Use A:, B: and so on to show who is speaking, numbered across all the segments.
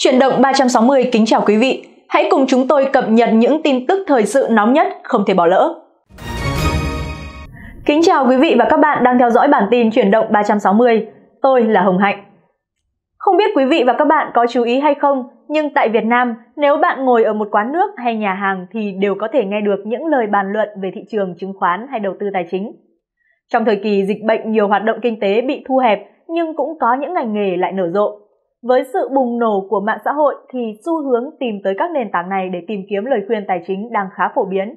A: Chuyển động 360 kính chào quý vị. Hãy cùng chúng tôi cập nhật những tin tức thời sự nóng nhất không thể bỏ lỡ. Kính chào quý vị và các bạn đang theo dõi bản tin chuyển động 360. Tôi là Hồng Hạnh. Không biết quý vị và các bạn có chú ý hay không, nhưng tại Việt Nam, nếu bạn ngồi ở một quán nước hay nhà hàng thì đều có thể nghe được những lời bàn luận về thị trường chứng khoán hay đầu tư tài chính. Trong thời kỳ dịch bệnh nhiều hoạt động kinh tế bị thu hẹp nhưng cũng có những ngành nghề lại nở rộ. Với sự bùng nổ của mạng xã hội thì xu hướng tìm tới các nền tảng này để tìm kiếm lời khuyên tài chính đang khá phổ biến.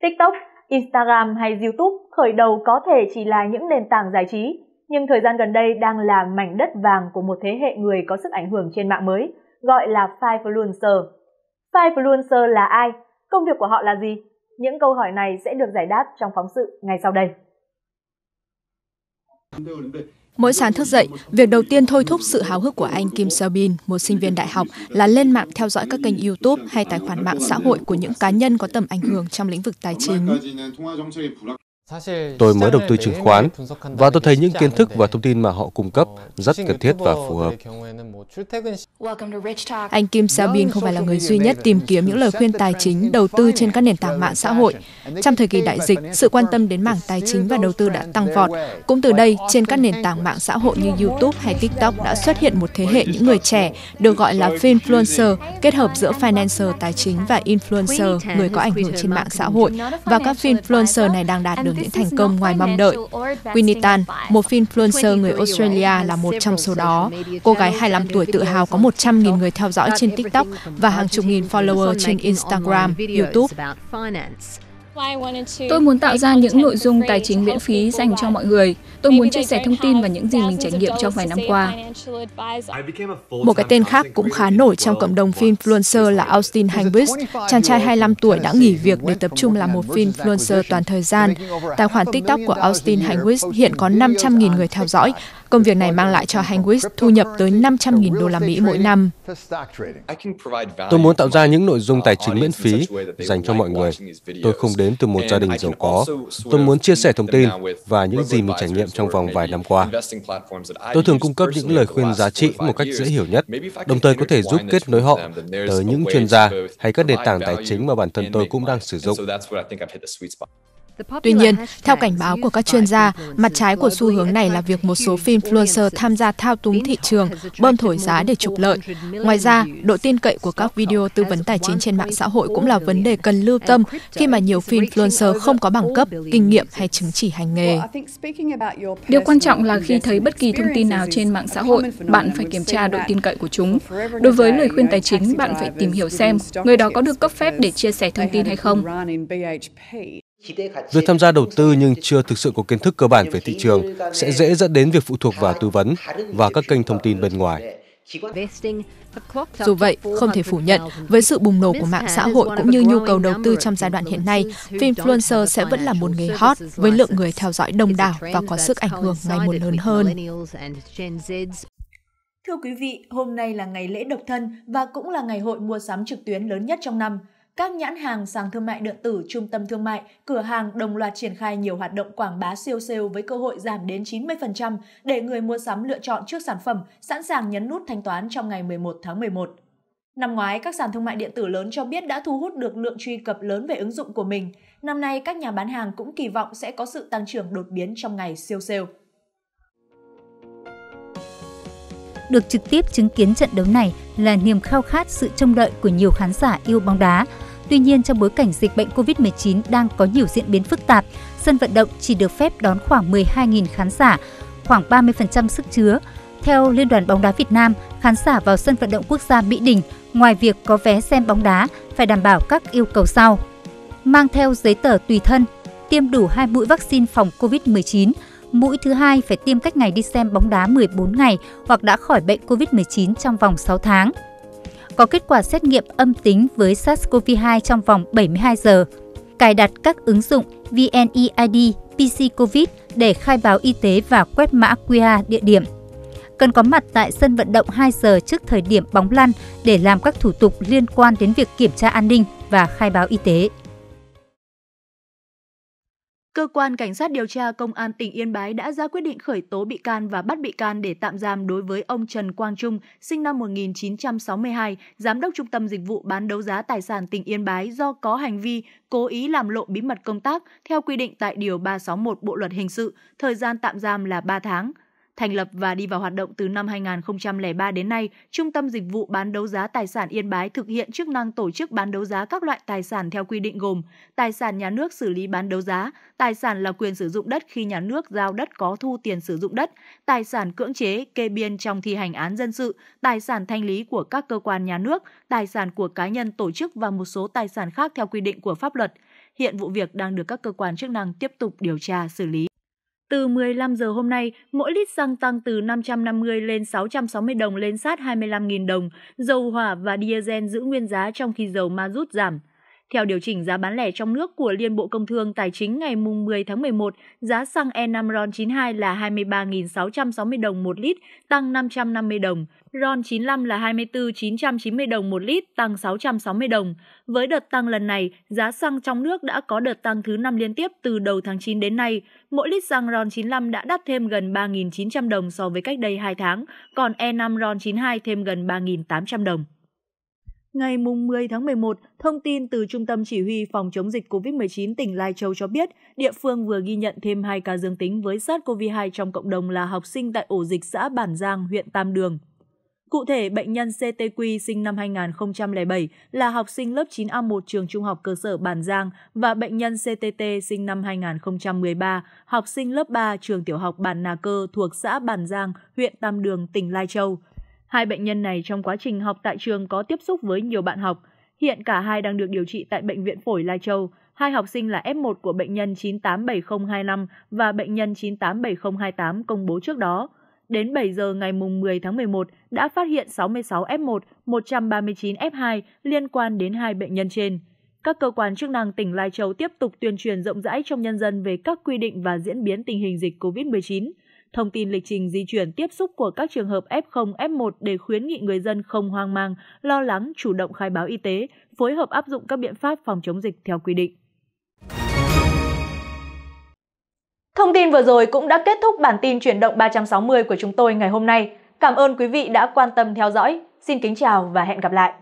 A: TikTok, Instagram hay YouTube khởi đầu có thể chỉ là những nền tảng giải trí, nhưng thời gian gần đây đang là mảnh đất vàng của một thế hệ người có sức ảnh hưởng trên mạng mới, gọi là Fivefluencer. Fivefluencer là ai? Công việc của họ là gì? Những câu hỏi này sẽ được giải đáp trong phóng sự ngay sau đây.
B: Mỗi sáng thức dậy, việc đầu tiên thôi thúc sự háo hức của anh Kim Seo Bin, một sinh viên đại học, là lên mạng theo dõi các kênh YouTube hay tài khoản mạng xã hội của những cá nhân có tầm ảnh hưởng trong lĩnh vực tài chính.
C: Tôi mới đầu tư chứng khoán và tôi thấy những kiến thức và thông tin mà họ cung cấp rất cần thiết và phù hợp.
B: Anh Kim Seo Bin không phải là người duy nhất tìm kiếm những lời khuyên tài chính, đầu tư trên các nền tảng mạng xã hội. Trong thời kỳ đại dịch, sự quan tâm đến mảng tài chính và đầu tư đã tăng vọt. Cũng từ đây, trên các nền tảng mạng xã hội như YouTube hay TikTok đã xuất hiện một thế hệ những người trẻ được gọi là finfluencer, kết hợp giữa financer tài chính và influencer, người có ảnh hưởng trên mạng xã hội. Và các finfluencer này đang đạt được những thành công ngoài mong đợi. Winnie Tan, một finfluencer người Australia là một trong số đó. Cô gái 25 tuổi tự hào có 100.000 người theo dõi trên TikTok và hàng chục nghìn follower trên Instagram, YouTube.
D: Tôi muốn tạo ra những nội dung tài chính miễn phí dành cho mọi người. Tôi muốn chia sẻ thông tin và những gì mình trải nghiệm trong vài năm qua.
B: Một cái tên khác cũng khá nổi trong cộng đồng finfluencer là Austin Hanbridge. Chàng trai 25 tuổi đã nghỉ việc để tập trung làm một finfluencer toàn thời gian. Tài khoản TikTok của Austin Hanbridge hiện có 500.000 người theo dõi. Công việc này mang lại cho Heinrich thu nhập tới 500.000 đô la Mỹ mỗi năm.
C: Tôi muốn tạo ra những nội dung tài chính miễn phí dành cho mọi người. Tôi không đến từ một gia đình giàu có. Tôi muốn chia sẻ thông tin và những gì mình trải nghiệm trong vòng vài năm qua. Tôi thường cung cấp những lời khuyên giá trị một cách dễ hiểu nhất, đồng thời có thể giúp kết nối họ tới những chuyên gia hay các nền tảng tài chính mà bản thân tôi cũng đang sử dụng.
B: Tuy nhiên, theo cảnh báo của các chuyên gia, mặt trái của xu hướng này là việc một số influencer tham gia thao túng thị trường, bơm thổi giá để trục lợi. Ngoài ra, độ tin cậy của các video tư vấn tài chính trên mạng xã hội cũng là vấn đề cần lưu tâm khi mà nhiều influencer không có bằng cấp, kinh nghiệm hay chứng chỉ hành nghề.
D: Điều quan trọng là khi thấy bất kỳ thông tin nào trên mạng xã hội, bạn phải kiểm tra độ tin cậy của chúng. Đối với lời khuyên tài chính, bạn phải tìm hiểu xem người đó có được cấp phép để chia sẻ thông tin hay không.
C: Việc tham gia đầu tư nhưng chưa thực sự có kiến thức cơ bản về thị trường sẽ dễ dẫn đến việc phụ thuộc vào tư vấn và các kênh thông tin bên ngoài.
B: Dù vậy, không thể phủ nhận, với sự bùng nổ của mạng xã hội cũng như nhu cầu đầu tư trong giai đoạn hiện nay, influencer sẽ vẫn là một nghề hot với lượng người theo dõi đông đảo và có sức ảnh hưởng ngày một lớn hơn. Thưa quý vị, hôm nay là ngày lễ độc thân và cũng là ngày hội mua sắm trực tuyến lớn nhất trong năm. Các nhãn hàng, sàn thương mại điện tử, trung tâm thương mại, cửa hàng đồng loạt triển khai nhiều hoạt động quảng bá siêu sale với cơ hội giảm đến 90% để người mua sắm lựa chọn trước sản phẩm, sẵn sàng nhấn nút thanh toán trong ngày 11 tháng 11. Năm ngoái, các sàn thương mại điện tử lớn cho biết đã thu hút được lượng truy cập lớn về ứng dụng của mình. Năm nay, các nhà bán hàng cũng kỳ vọng sẽ có sự tăng trưởng đột biến trong ngày siêu sale.
E: Được trực tiếp chứng kiến trận đấu này là niềm khao khát sự trông đợi của nhiều khán giả yêu bóng đá. Tuy nhiên, trong bối cảnh dịch bệnh COVID-19 đang có nhiều diễn biến phức tạp, sân vận động chỉ được phép đón khoảng 12.000 khán giả, khoảng 30% sức chứa. Theo Liên đoàn bóng đá Việt Nam, khán giả vào sân vận động quốc gia Mỹ Đình, ngoài việc có vé xem bóng đá, phải đảm bảo các yêu cầu sau. Mang theo giấy tờ tùy thân, tiêm đủ 2 mũi vaccine phòng COVID-19, mũi thứ hai phải tiêm cách ngày đi xem bóng đá 14 ngày hoặc đã khỏi bệnh COVID-19 trong vòng 6 tháng có kết quả xét nghiệm âm tính với SARS-CoV-2 trong vòng 72 giờ. Cài đặt các ứng dụng VNeID, PC COVID để khai báo y tế và quét mã QR địa điểm. Cần có mặt tại sân vận động 2 giờ trước thời điểm bóng lăn để làm các thủ tục liên quan đến việc kiểm tra an ninh và khai báo y tế.
A: Cơ quan Cảnh sát điều tra Công an tỉnh Yên Bái đã ra quyết định khởi tố bị can và bắt bị can để tạm giam đối với ông Trần Quang Trung, sinh năm 1962, Giám đốc Trung tâm Dịch vụ Bán đấu giá Tài sản tỉnh Yên Bái do có hành vi cố ý làm lộ bí mật công tác theo quy định tại Điều 361 Bộ Luật Hình sự, thời gian tạm giam là 3 tháng. Thành lập và đi vào hoạt động từ năm 2003 đến nay, Trung tâm Dịch vụ Bán đấu giá Tài sản Yên Bái thực hiện chức năng tổ chức bán đấu giá các loại tài sản theo quy định gồm tài sản nhà nước xử lý bán đấu giá, tài sản là quyền sử dụng đất khi nhà nước giao đất có thu tiền sử dụng đất, tài sản cưỡng chế, kê biên trong thi hành án dân sự, tài sản thanh lý của các cơ quan nhà nước, tài sản của cá nhân tổ chức và một số tài sản khác theo quy định của pháp luật. Hiện vụ việc đang được các cơ quan chức năng tiếp tục điều tra xử lý. Từ 15 giờ hôm nay, mỗi lít xăng tăng từ 550 lên 660 đồng lên sát 25.000 đồng, dầu hỏa và diesel giữ nguyên giá trong khi dầu ma rút giảm. Theo điều chỉnh giá bán lẻ trong nước của Liên Bộ Công Thương Tài chính ngày 10 tháng 11, giá xăng E5 RON92 là 23.660 đồng một lít, tăng 550 đồng. RON95 là 24.990 đồng một lít, tăng 660 đồng. Với đợt tăng lần này, giá xăng trong nước đã có đợt tăng thứ 5 liên tiếp từ đầu tháng 9 đến nay. Mỗi lít xăng RON95 đã đắt thêm gần 3.900 đồng so với cách đây 2 tháng, còn E5 RON92 thêm gần 3.800 đồng. Ngày 10 tháng 11, thông tin từ Trung tâm Chỉ huy Phòng chống dịch COVID-19 tỉnh Lai Châu cho biết, địa phương vừa ghi nhận thêm 2 ca dương tính với SARS-CoV-2 trong cộng đồng là học sinh tại ổ dịch xã Bản Giang, huyện Tam Đường. Cụ thể, bệnh nhân CTQ sinh năm 2007 là học sinh lớp 9A1 trường Trung học cơ sở Bản Giang và bệnh nhân CTT sinh năm 2013, học sinh lớp 3 trường tiểu học Bản Nà Cơ thuộc xã Bản Giang, huyện Tam Đường, tỉnh Lai Châu. Hai bệnh nhân này trong quá trình học tại trường có tiếp xúc với nhiều bạn học. Hiện cả hai đang được điều trị tại Bệnh viện Phổi Lai Châu. Hai học sinh là F1 của bệnh nhân 987025 và bệnh nhân 987028 công bố trước đó. Đến 7 giờ ngày 10 tháng 11 đã phát hiện 66 F1, 139 F2 liên quan đến hai bệnh nhân trên. Các cơ quan chức năng tỉnh Lai Châu tiếp tục tuyên truyền rộng rãi trong nhân dân về các quy định và diễn biến tình hình dịch COVID-19 thông tin lịch trình di chuyển tiếp xúc của các trường hợp F0, F1 để khuyến nghị người dân không hoang mang, lo lắng, chủ động khai báo y tế, phối hợp áp dụng các biện pháp phòng chống dịch theo quy định. Thông tin vừa rồi cũng đã kết thúc bản tin chuyển động 360 của chúng tôi ngày hôm nay. Cảm ơn quý vị đã quan tâm theo dõi. Xin kính chào và hẹn gặp lại.